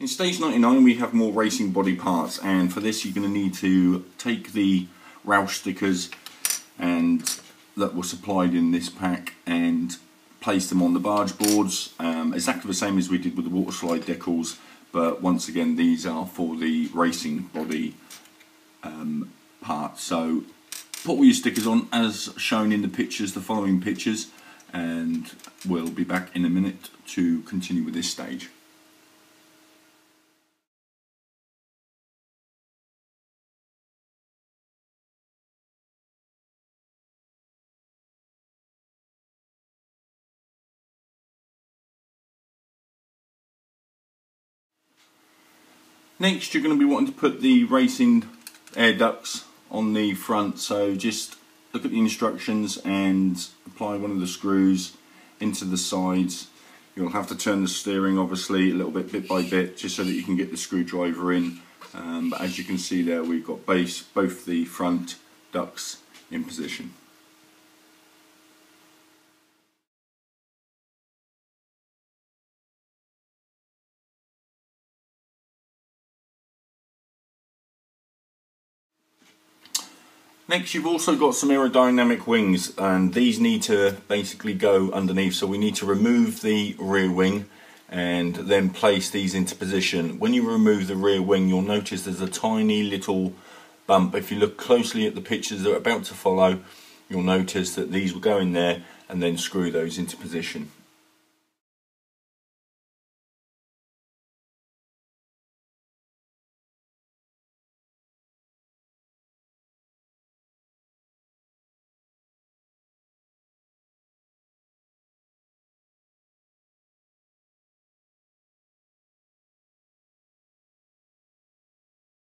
In stage 99 we have more racing body parts and for this you're going to need to take the Roush stickers and that were supplied in this pack and place them on the barge boards um, exactly the same as we did with the water slide decals but once again these are for the racing body um, part so put all your stickers on as shown in the pictures the following pictures and we'll be back in a minute to continue with this stage. Next you're going to be wanting to put the racing air ducts on the front. So just look at the instructions and apply one of the screws into the sides. You'll have to turn the steering obviously a little bit bit by bit just so that you can get the screwdriver in. Um, but as you can see there we've got base both the front ducts in position Next you've also got some aerodynamic wings and these need to basically go underneath so we need to remove the rear wing and then place these into position. When you remove the rear wing you'll notice there's a tiny little bump. If you look closely at the pictures that are about to follow you'll notice that these will go in there and then screw those into position.